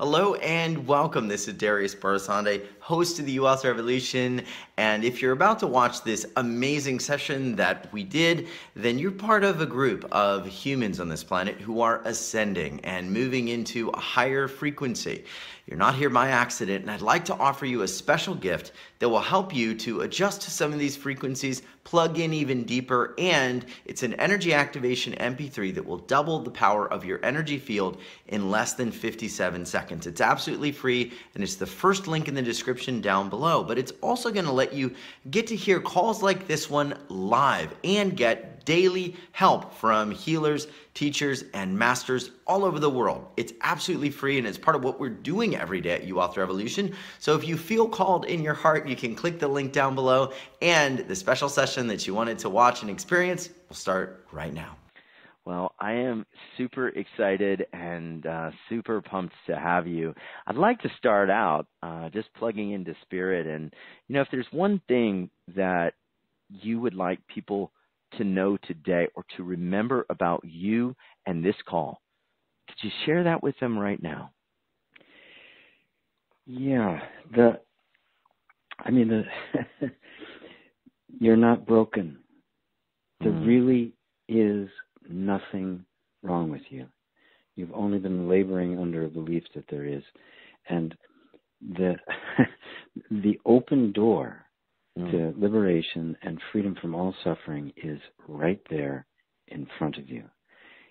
Hello and welcome. This is Darius Barazandeh, host of the You Wealth Revolution. And if you're about to watch this amazing session that we did, then you're part of a group of humans on this planet who are ascending and moving into a higher frequency. You're not here by accident, and I'd like to offer you a special gift that will help you to adjust to some of these frequencies, plug in even deeper, and it's an energy activation MP3 that will double the power of your energy field in less than 57 seconds. It's absolutely free, and it's the first link in the description down below, but it's also going to let you get to hear calls like this one live and get daily help from healers, teachers, and masters all over the world. It's absolutely free and it's part of what we're doing every day at You Wealth Revolution. So if you feel called in your heart, you can click the link down below and the special session that you wanted to watch and experience will start right now. Well, I am super excited and uh, super pumped to have you. I'd like to start out uh, just plugging into spirit. And, you know, if there's one thing that you would like people to know today or to remember about you and this call? Could you share that with them right now? Yeah, the I mean the you're not broken. There mm. really is nothing wrong with you. You've only been laboring under a belief that there is. And the the open door mm. to liberation and freedom from all suffering is right there in front of you.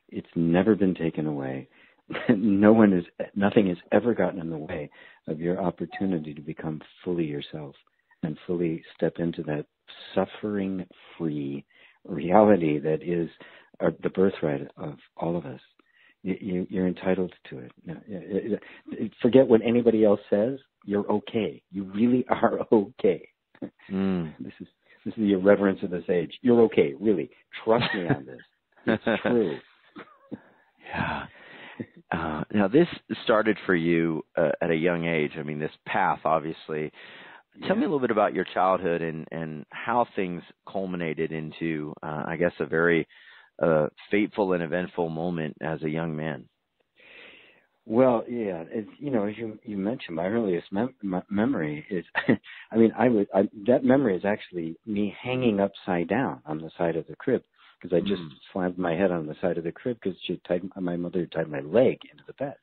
It's never been taken away. no one is, nothing has ever gotten in the way of your opportunity to become fully yourself and fully step into that suffering free reality that is uh, the birthright of all of us. You, are entitled to it. Forget what anybody else says. You're okay. You really are okay. Mm. This is this is the irreverence of this age. You're okay, really. Trust me on this. It's true. yeah. Uh, now this started for you uh, at a young age. I mean, this path, obviously. Tell me a little bit about your childhood and and how things culminated into, uh, I guess, a very uh, fateful and eventful moment as a young man. Well, yeah, it's you know, as you you mentioned, my earliest mem- my memory is, I mean, I would I, that memory is actually me hanging upside down on the side of the crib because I just mm. slammed my head on the side of the crib because she tied my mother tied my leg into the bed,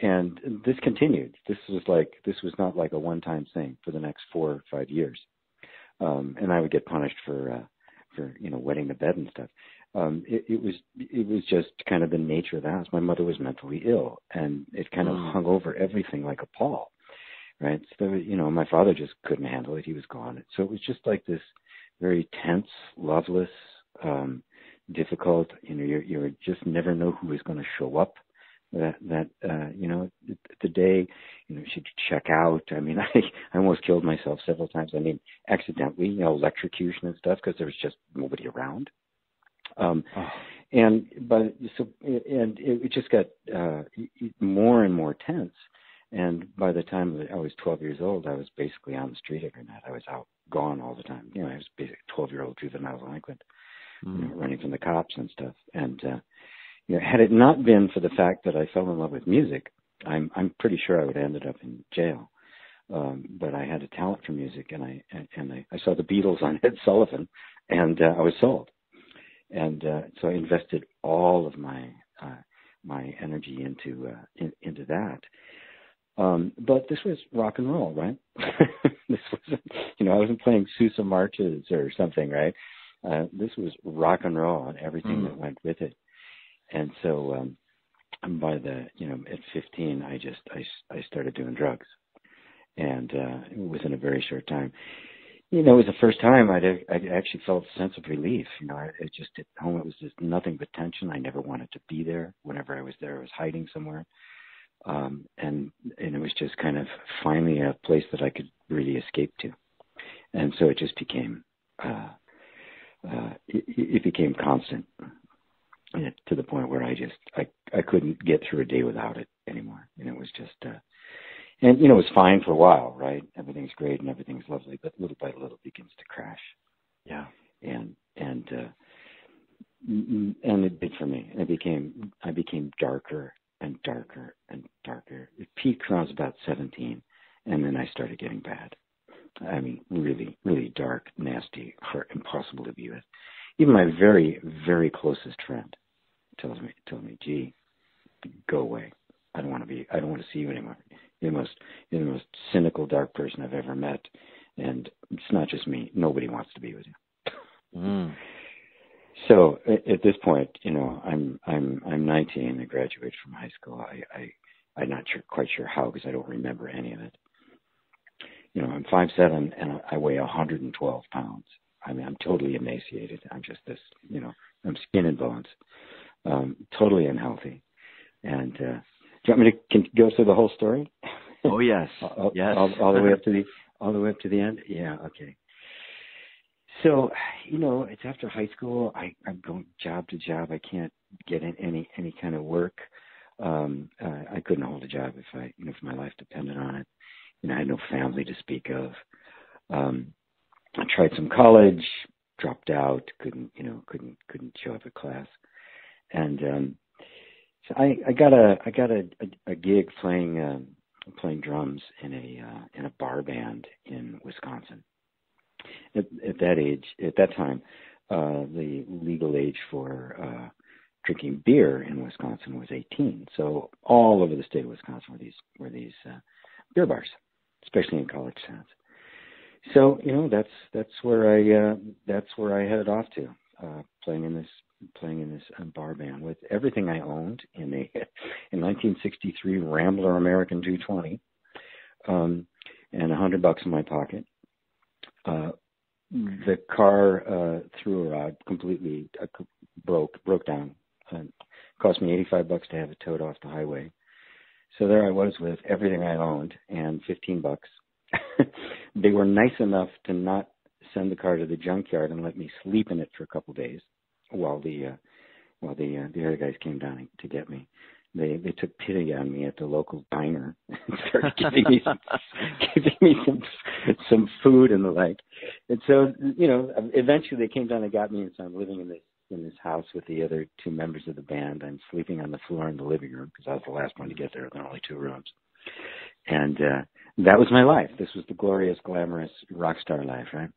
and this continued. This was like this was not like a one time thing for the next four or five years, um, and I would get punished for uh, for you know wetting the bed and stuff um, it, it was it was just kind of the nature of the house. My mother was mentally ill, and it kind of mm. hung over everything like a pall, right? So you know, my father just couldn't handle it. He was gone. So it was just like this very tense, loveless, um, difficult. You know, you you just never know who is going to show up. That that uh, you know, the day you know she'd check out. I mean, I I almost killed myself several times. I mean, accidentally, you know, electrocution and stuff because there was just nobody around um, oh. And but so and it, just got uh, more and more tense. And by the time I was 12 years old, I was basically on the street every night. I was out gone all the time. You know, I was basically 12 year old juvenile delinquent, mm. you know, running from the cops and stuff. And uh, you know, had it not been for the fact that I fell in love with music, I'm I'm pretty sure I would have ended up in jail. Um, but I had a talent for music, and I and, and I, I saw the Beatles on Ed Sullivan, and uh, I was sold and uh, so I invested all of my uh, my energy into uh, in, into that. Um, but this was rock and roll, right? this was, you know, I wasn't playing Sousa marches or something, right? Uh, this was rock and roll and everything mm. that went with it. And so, um, by the, you know, at 15, I just, I, I started doing drugs and, uh, within a very short time you know, it was the first time I'd I actually felt a sense of relief. You know, I, I just at home it was just nothing but tension. I never wanted to be there. Whenever I was there, I was hiding somewhere, um, and and it was just kind of finally a place that I could really escape to, and so it just became uh, uh, it, it became constant to the point where I just I I couldn't get through a day without it anymore, and it was just. Uh, and you know it was fine for a while, right? Everything's great and everything's lovely, but little by little it begins to crash. Yeah. And and uh, and it did for me. And it became I became darker and darker and darker. It's peaked when I was about 17, and then I started getting bad. I mean, really, really dark, nasty, hard, impossible to be with. Even my very, very closest friend tells me, tells me, "Gee, go away. I don't want to be. I don't want to see you anymore. You're the most, you're the most cynical, dark person I've ever met, and it's not just me. Nobody wants to be with you." Mm. So at, at this point, you know, I'm I'm I'm 19. I graduated from high school. I, I I'm not sure, quite sure how because I don't remember any of it. You know, I'm five seven and I weigh 112 pounds. I mean, I'm totally emaciated. I'm just this, you know, I'm skin and bones, um, totally unhealthy. And uh, do you want me to can, go through the whole story? Oh yes, all, yes, all, all the way up to the all the way up to the end. Yeah, okay. So, you know, it's after high school. I, I'm going job to job. I can't get in any any kind of work. Um, uh, I couldn't hold a job if I, you know, if my life depended on it. You know, I had no family to speak of. Um, I tried some college, dropped out, couldn't, you know, couldn't couldn't show up at class, and um, so I, I got a I got a, a, a gig playing um, playing drums in a uh, in a bar band in Wisconsin at, at that age, at that time, uh, the legal age for uh, drinking beer in Wisconsin was 18. So all over the state of Wisconsin were these were these uh, beer bars, especially in college towns. So you know that's that's where I uh, that's where I headed off to, uh, playing in this playing in this uh, bar band with everything I owned in a in 1963 Rambler American 220, um, and a hundred bucks in my pocket, uh, the car uh, threw a rod completely uh, broke broke down. Uh, cost me 85 bucks to have it towed off the highway. So there I was with everything I owned and 15 bucks. they were nice enough to not send the car to the junkyard and let me sleep in it for a couple of days while the uh, while the uh, the other guys came down to get me they they took pity on me at the local diner and started giving me some giving me some some food and the like. And so you know, eventually they came down and got me, and so I'm living in this in this house with the other two members of the band. I'm sleeping on the floor in the living room because I was the last one to get there. There are only two rooms, and uh that was my life. This was the glorious, glamorous rock star life, right?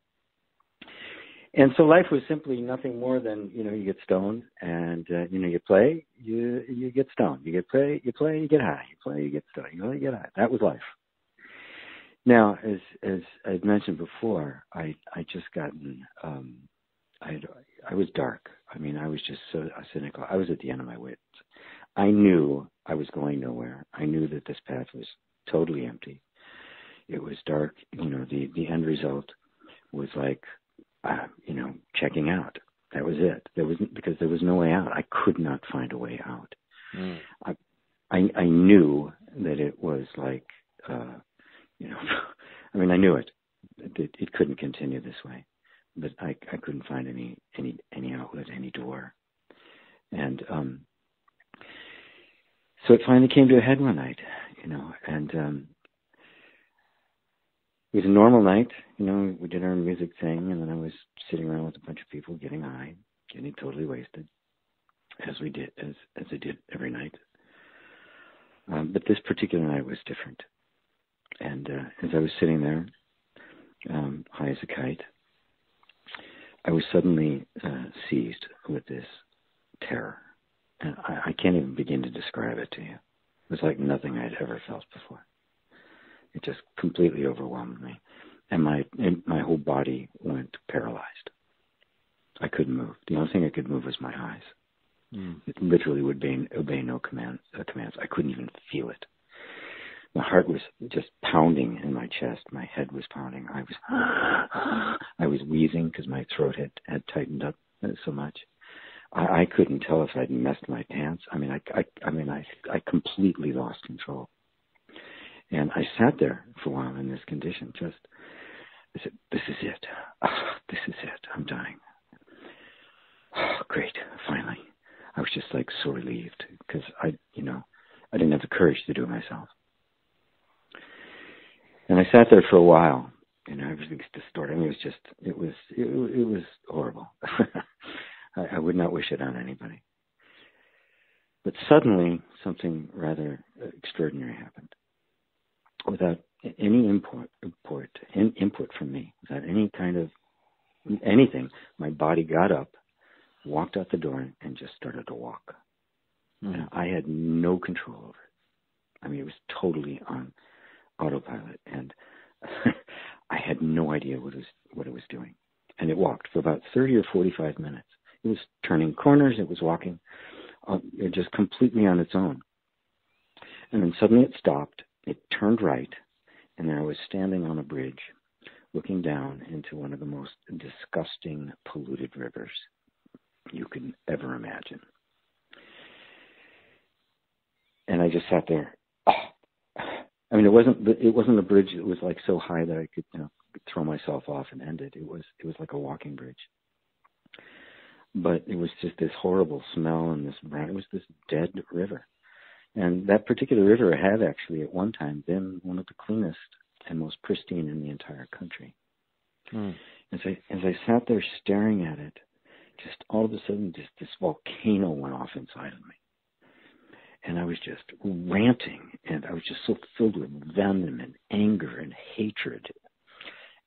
And so life was simply nothing more than you know you get stoned and uh, you know you play you you get stoned. You get play you play you get high. You play you get stoned. You play you get high. That was life. Now as as i mentioned before i i just gotten um i i was dark. I mean i was just so cynical. I was at the end of my wits. I knew i was going nowhere. I knew that this path was totally empty. It was dark. You know the the end result was like uh, you know, checking out. That was it. There was because there was no way out. I could not find a way out. Mm. I, I I knew that it was like, uh, you know, I mean, I knew it. It, it couldn't continue this way, but I I couldn't find any any any outlet, any door, and um. So it finally came to a head one night, you know, and um it was a normal night. You know, we did our music thing, and then I was sitting around with a bunch of people, getting high, getting totally wasted, as we did, as as I did every night. Um, but this particular night was different. And uh, as I was sitting there, um, high as a kite, I was suddenly uh, seized with this terror, and I, I can't even begin to describe it to you. It was like nothing I'd ever felt before. It just completely overwhelmed me, and my and my whole body went paralyzed. I couldn't move. The only thing I could move was my eyes. Mm. It literally would obey, obey no commands. Uh, commands. I couldn't even feel it. My heart was just pounding in my chest. My head was pounding. I was I was wheezing because my throat had had tightened up so much. I, I couldn't tell if I'd messed my pants. I mean, I, I, I mean, I, I completely lost control. And I sat there for a while in this condition, just, I said, this is it. Oh, this is it. I'm dying. Oh, great. Finally. I was just like so relieved because I, you know, I didn't have the courage to do it myself. And I sat there for a while, and everything's distorted. I mean, it was just, it was, it, it was horrible. I, I would not wish it on anybody. But suddenly, something rather uh, extraordinary happened. Without any input, input, in, input from me, without any kind of anything. My body got up, walked out the door, and just started to walk. Mm. I had no control over it. I mean, it was totally on autopilot, and I had no idea what it was what it was doing. And it walked for about 30 or 45 minutes. It was turning corners. It was walking uh, just completely on its own. And then suddenly it stopped. It turned right, and I was standing on a bridge, looking down into one of the most disgusting, polluted rivers you can ever imagine. And I just sat there. I mean, it wasn't it wasn't a bridge that was like so high that I could you know throw myself off and end it. It was it was like a walking bridge but it was just this horrible smell and this brown. It was this dead river, and that particular river had actually at one time been one of the cleanest and most pristine in the entire country. Hmm. As I as I sat there staring at it, just all of a sudden, just this volcano went off inside of me, and I was just ranting, and I was just so filled with venom and anger and hatred,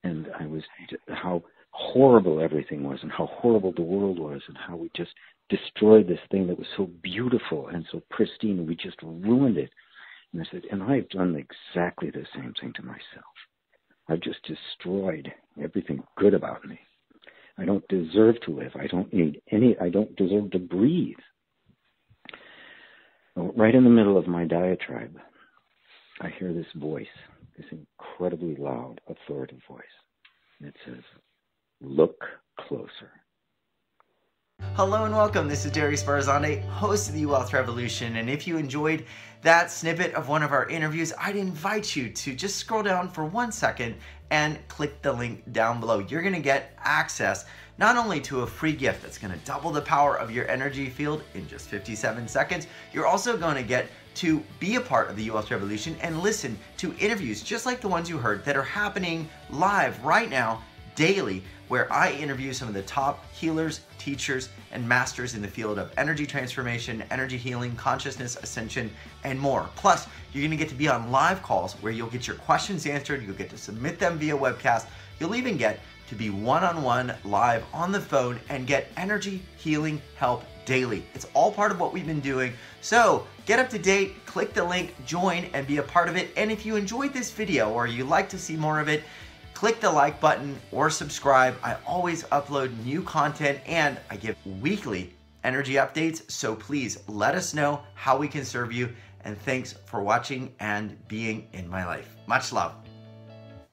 and I was how horrible everything was and how horrible the world was and how we just destroyed this thing that was so beautiful and so pristine we just ruined it. And I said, and I've done exactly the same thing to myself. I've just destroyed everything good about me. I don't deserve to live. I don't need any, I don't deserve to breathe. Right in the middle of my diatribe, I hear this voice, this incredibly loud, authoritative voice. And it says, look closer. Hello and welcome. This is Darius Barazandeh, host of the Wealth Revolution. And if you enjoyed that snippet of one of our interviews, I'd invite you to just scroll down for one second and click the link down below. You're going to get access not only to a free gift that's going to double the power of your energy field in just 57 seconds, you're also going to get to be a part of the US Revolution and listen to interviews just like the ones you heard that are happening live right now daily where I interview some of the top healers, teachers, and masters in the field of energy transformation, energy healing, consciousness ascension, and more. Plus, you're gonna get to be on live calls where you'll get your questions answered, you'll get to submit them via webcast, you'll even get to be one-on-one live on the phone and get energy healing help daily. It's all part of what we've been doing. So get up to date, click the link, join, and be a part of it. And if you enjoyed this video or you like to see more of it, click the like button or subscribe. I always upload new content and I give weekly energy updates. So please let us know how we can serve you. And thanks for watching and being in my life. Much love.